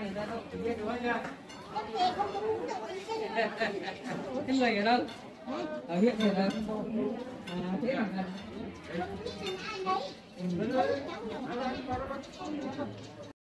người đâu cái người ở đâu ở huyện thì là à, thế là gần